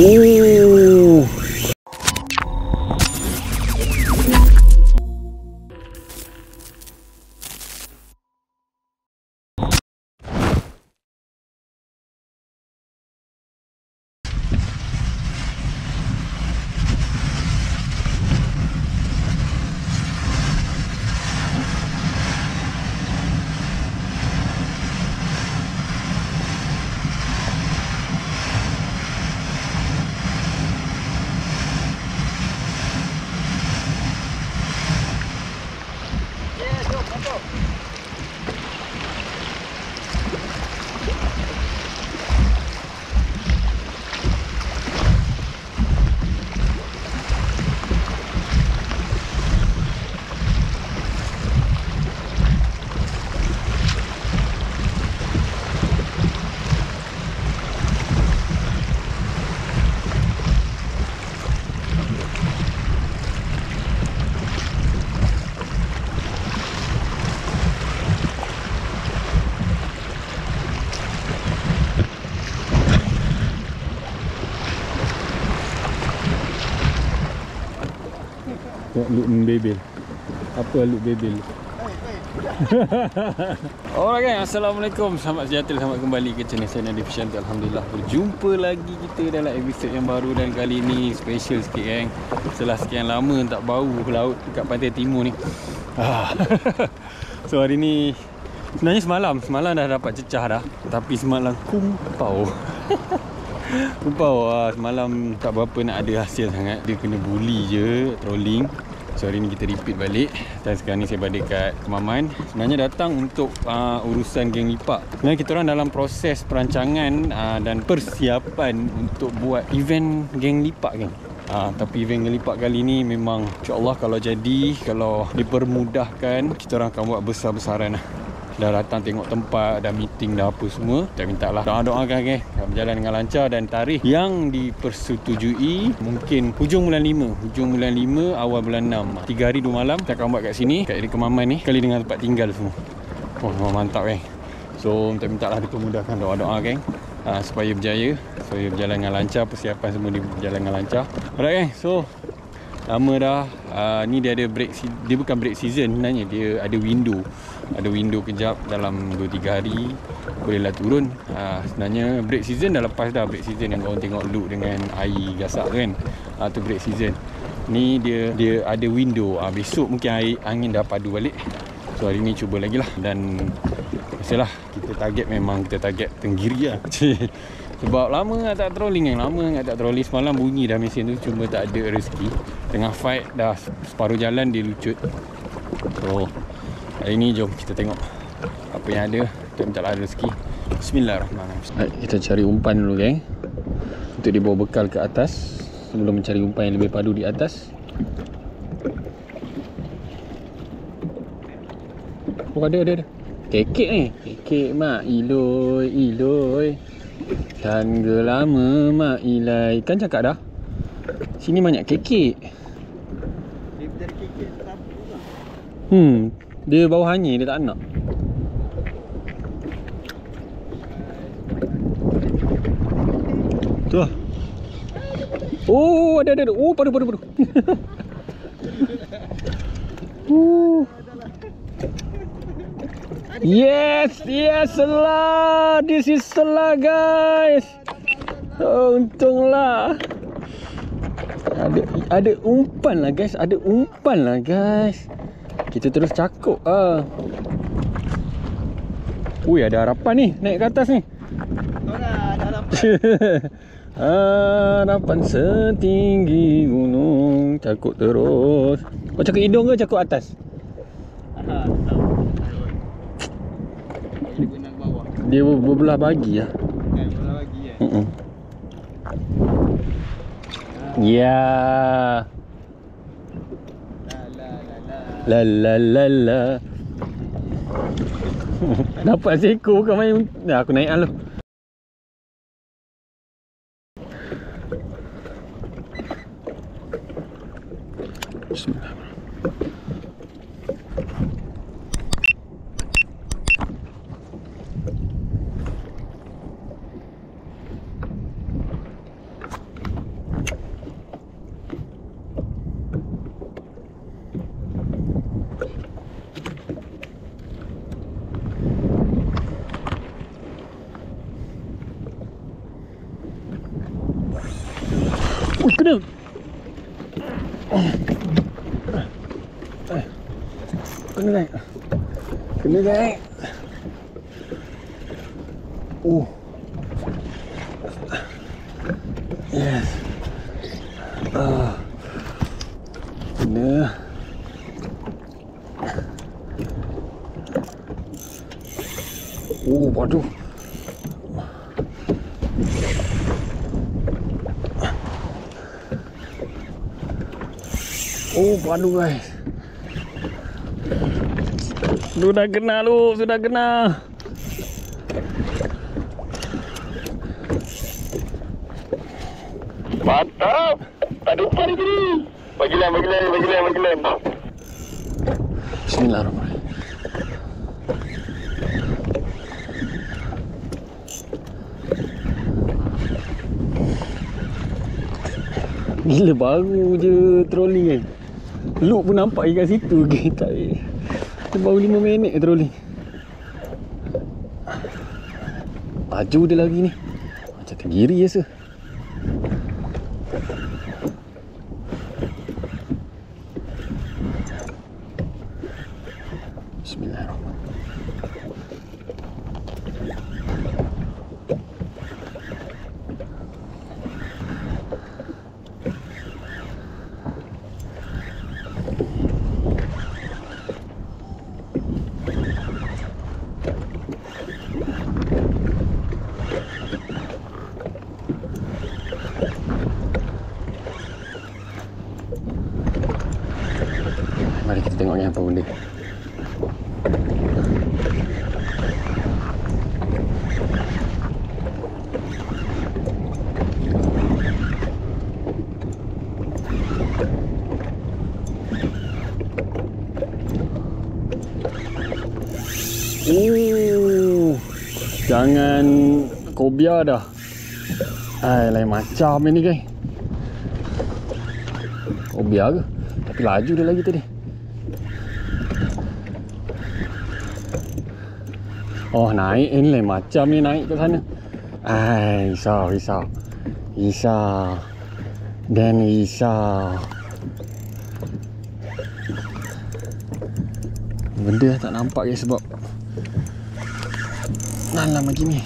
Oh. Look bebel. Apa look bebel? Alright guys, Assalamualaikum. Selamat sejahtera, selamat kembali ke channel saya Nadif Shanti Alhamdulillah berjumpa lagi kita dalam episod yang baru Dan kali ni special sikit kan Setelah sekian lama tak bau laut dekat pantai timur ni. Ah. So hari ni Sebenarnya semalam, semalam dah dapat cecah dah. Tapi semalam kumpau. Kumpau. Ah, semalam tak berapa nak ada hasil sangat. Dia kena bully je, trolling So hari ni kita repeat balik. Dan sekarang ni saya balik kat Kemaman. Sebenarnya datang untuk uh, urusan geng lipak Sebenarnya kita orang dalam proses perancangan uh, Dan persiapan untuk buat event geng lipak geng Ha, tapi event geng lipak kali ni memang InsyaAllah kalau jadi Kalau dipermudahkan Kita orang akan buat besar-besaran lah dah datang tengok tempat dah meeting dah apa semua kita minta lah. Doa-doakan okay? berjalan dengan lancar dan tarikh yang dipersetujui mungkin hujung bulan 5 hujung bulan 5 awal bulan 6 3 hari 2 malam kita akan buat kat sini kat area Kemaman ni. Kali dengan tempat tinggal semua. Oh memang mantap kan so minta-minta lah dipermudahkan doa-doa kan? Uh, supaya berjaya supaya berjalan dengan lancar persiapan semua berjalan dengan lancar. Alright kan? So lama dah. Uh, ni dia ada break dia bukan break season sebenarnya. Dia ada window ada window kejap dalam 2-3 hari bolehlah turun. Uh, sebenarnya break season dah lepas dah break season yang korang tengok look dengan air gasak tu kan. Uh, tu break season. Ni dia dia ada window. Uh, besok mungkin air angin dah padu balik. So hari ni cuba lagi lah. Dan biasalah kita target memang kita target tenggiri lah. Sebab lama tak tak trolling yang lama tak tak trolling. Semalam bunyi dah mesin tu cuma tak ada rezeki. Tengah fight dah separuh jalan dia lucut. So hari ni jom kita tengok apa yang ada. Kita minta lah rezeki. Bismillahirrahmanirrahim. Baik, kita cari umpan dulu geng. Untuk dibawa bekal ke atas sebelum mencari umpan yang lebih padu di atas. Oh ada ada ada. Kekek ni. Kekek mak iloi iloi Tangga lama mak ilai. Kan cakap dah? Sini banyak kekek. Hmm Dia bawah hanyir dia tak nak Tu lah Oh ada ada Oh padu padu padu Oh Yes, yes lah. This is lah guys. Oh, untunglah. Ada ada umpan lah guys, ada umpan lah guys. Kita terus cakup ah. Ui, ada harapan ni naik ke atas ni. harapan setinggi gunung Cakup terus Kau cakap hidung ke cakap atas? Dia berbelah bagi lah Kan, belah bagi kan? Ya La la la la La la la. Dapat seekor kau main. Dah aku naik lah. Lu Bismillahirrahmanirrahim Uh, kena. Kena naik. Kena naik. Oh. Yes. Ah. Kena. Oh, waduh. Oh, padu guys. Sudah kena lu, sudah kena. Mantap. Tak ada umpan lagi ni. Bagi lem, bagi lem, bagi lem, bagi lem. Bismillahirrahmanirrahim. Gila baru je trolling kan Look pun nampak kat situ ke Tak Dia baru 5 minit je trolling Baju dia lagi ni. Macam tenggiri Bismillahirrahmanirrahim Mari kita tengok ni apa benda Oh, jangan kobia dah. Ai, lain macam ini kan. Kobia ke? Tapi laju dia lagi tadi. Oh, naik ni lain macam ni naik ke sana. Ai, risau, risau. Risau. Dan risau. Benda tak nampak ke sebab Malam lagi ni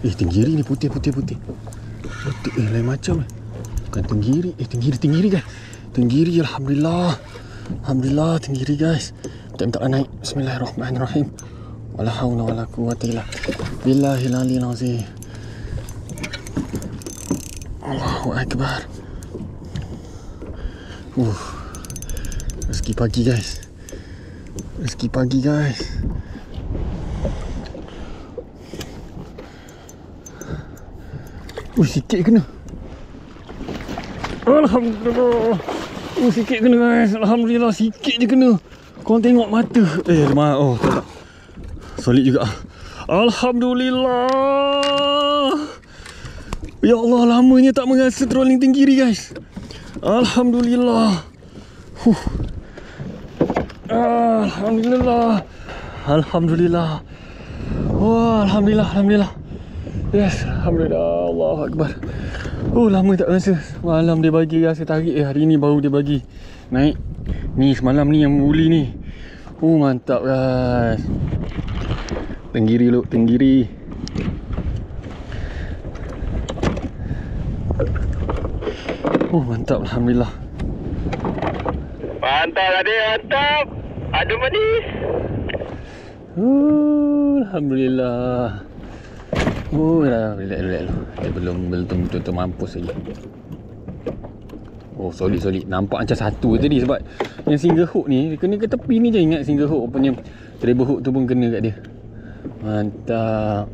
Eh tenggiri ni putih putih putih Putih eh lain macam eh Bukan tenggiri Eh tenggiri tenggiri guys Tenggiri Alhamdulillah Alhamdulillah tenggiri guys Kita minta naik. Bismillahirrahmanirrahim. Wala hawla wala quwwata illa azim. Allahu Akbar. Uh Rezeki pagi guys. Rezeki pagi guys. Uh sikit kena. Alhamdulillah. Uh sikit kena guys. Alhamdulillah sikit je kena Korang tengok mata. Eh ma oh tak Solid juga. Alhamdulillah. Ya Allah lamanya tak merasa trolling tenggiri guys. Alhamdulillah. Huh. Alhamdulillah. Alhamdulillah. Wah Alhamdulillah Alhamdulillah. Yes Alhamdulillah. Allah Akbar. Oh lama tak rasa. Malam dia bagi rasa tarik. Eh Hari ni baru dia bagi. Naik. Ni semalam ni yang uli ni Oh mantap guys Tenggiri lu Tenggiri Oh mantap Alhamdulillah Mantap adik, mantap. Aduh manis. Oh, Alhamdulillah. Oh, dah relax relax dulu. Dia belum belum betul-betul mampus lagi. Oh, solid solid. Nampak macam satu tadi sebab yang single hook ni kena ke tepi ni je ingat single hook punya treble hook tu pun kena kat dia. Mantap.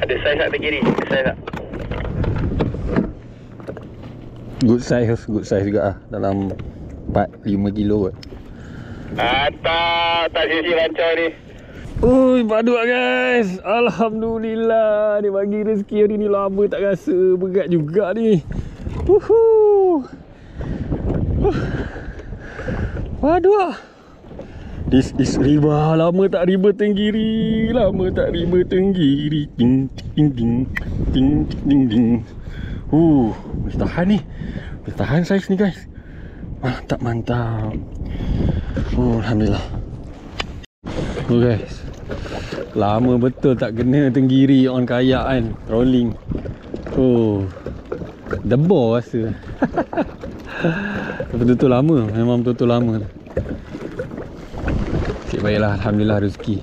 Ada saiz tak terkiri? Ada saiz tak? Good size, good size juga ah. Dalam 4 5 kilo kot. Mantap. Tak sisi rancau ni. Ui, baduk guys. Alhamdulillah. Dia bagi rezeki hari ni lama tak rasa. Berat juga ni. Uhuh. Uh. Baduk. This is riba. Lama tak riba tenggiri. Lama tak riba tenggiri. Ting ting ting ting ting ting. Uh, boleh tahan ni. Boleh tahan saiz ni guys. Mantap mantap. Oh, alhamdulillah. Oh guys. Lama betul tak kena tenggiri on kayak kan. Rolling. Oh. Debor rasa. Betul-betul lama. Memang betul-betul lama. Nasib baiklah Alhamdulillah rezeki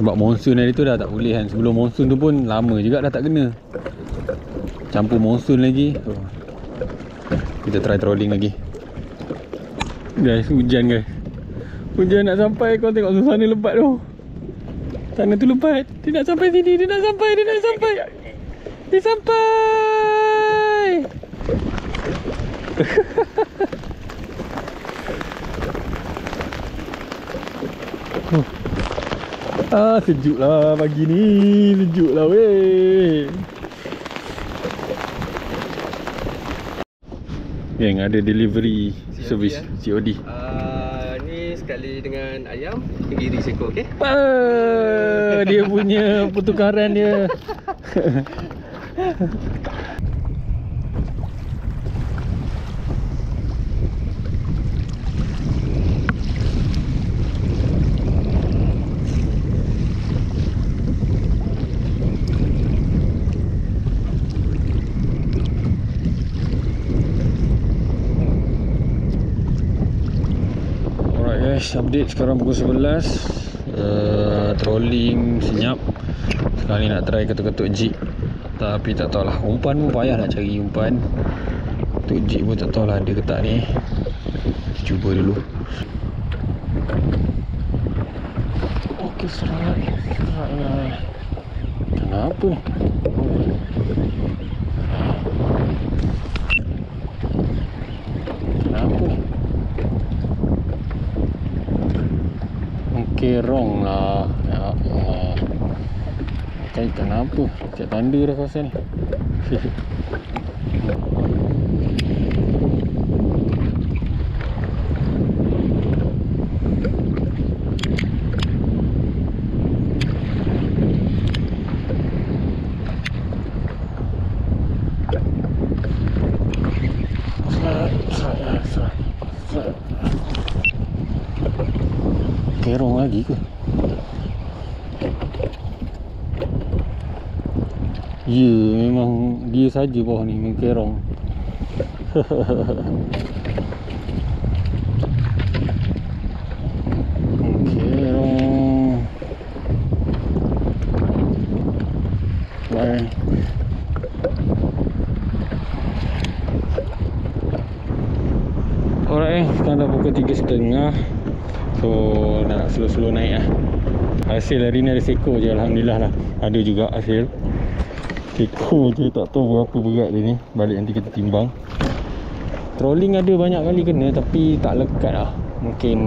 Sebab monsun hari tu dah tak boleh kan Sebelum monsun tu pun lama juga dah tak kena Campur monsun lagi oh. Kita try trolling lagi Guys hujan guys Hujan nak sampai kau tengok suasana lebat tu. Sana tu lebat. Dia nak sampai sini Dia nak sampai Dia nak sampai. Dia sampai! Ah sejuk lah pagi ni. Sejuk lah weh. Yang ada delivery service COD sekali dengan ayam, tenggiri seekor, okey? Dia punya pertukaran dia Alright guys, update sekarang pukul 11 uh, Trolling senyap. Sekarang ni nak try ketuk-ketuk jig. Tapi tak tahulah. Umpan pun payah nak cari umpan. Ketuk jig pun tak tahulah ada ke tak ni. Cuba dulu. Okey serat Serat lah Kenapa? ni? Kenapa ni? Kerong lah. Ya Allah. Kaitan apa Cik tanda dah kawasan ni Kerong lagi ke? Ya, memang dia saja bawah ni memang kerong. kerong. Bye. Alright, sekarang dah pukul 3.30 So nak slow-slow naik lah Hasil hari ni ada seko je Alhamdulillah lah. Ada juga hasil Seko je tak tahu berapa berat dia ni. Balik nanti kita timbang. Trolling ada banyak kali kena Tapi tak lekat lah. Mungkin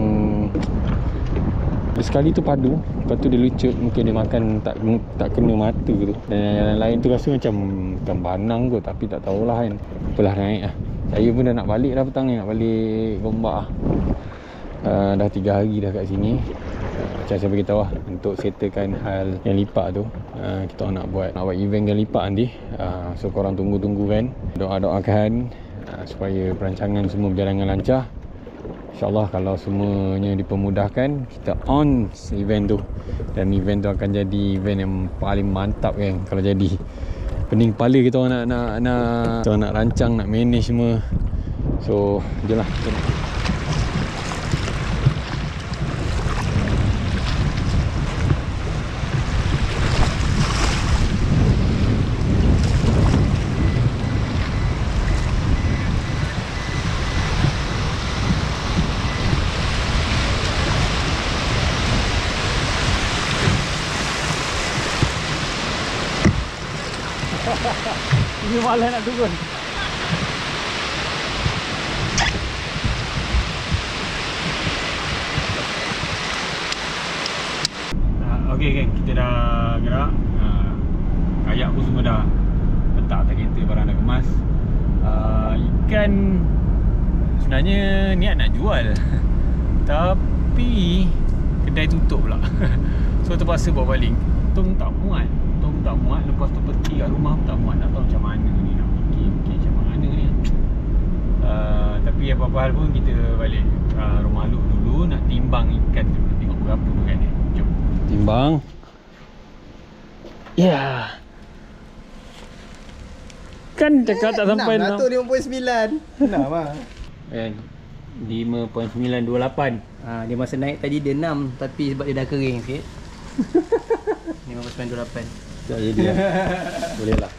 Sekali tu padu Lepas tu dia lucut Mungkin dia makan tak tak kena mata tu. Dan yang lain tu rasa macam Macam banang kot Tapi tak tahulah kan. Apalah naik lah. Saya pun dah nak balik dah petang ni Nak balik Gombak lah uh, dah 3 hari dah kat sini. Macam saya beritahu lah untuk settlekan hal yang lipat tu uh, kita nak buat nak buat event yang lipat nanti. Uh, so korang tunggu-tunggu kan doa-doakan uh, supaya perancangan semua berjalan dengan lancar. InsyaAllah kalau semuanya dipermudahkan Kita on event tu. Dan event tu akan jadi event yang paling mantap kan Kalau jadi. Pening kepala kita nak, nak, nak Kita nak rancang, nak manage semua. So, je lah nak Ini malah nak turun uh, Okay geng, kita dah gerak uh, Kayak pun semua dah Letak atas kereta barang dah kemas uh, Ikan Sebenarnya niat nak jual Tapi kedai tutup pula. so terpaksa bawa balik. Tong tak muat. Tong tak muat lepas tu peti kat rumah pun tak muat. Tahu macam mana ni nak fikir-fikir macam mana ni. Uh, tapi apa-apa hal pun kita balik uh, rumah Luk dulu nak timbang ikan tu tengok berapa berat dia. Jom. Timbang. Ya. Yeah. Kan cakap tak sampai 6. 659 Enam lah Eh, 5.928 ha, Dia masa naik tadi dia 6 Tapi sebab dia dah kering sikit 5.98 Tak jadi lah Boleh lah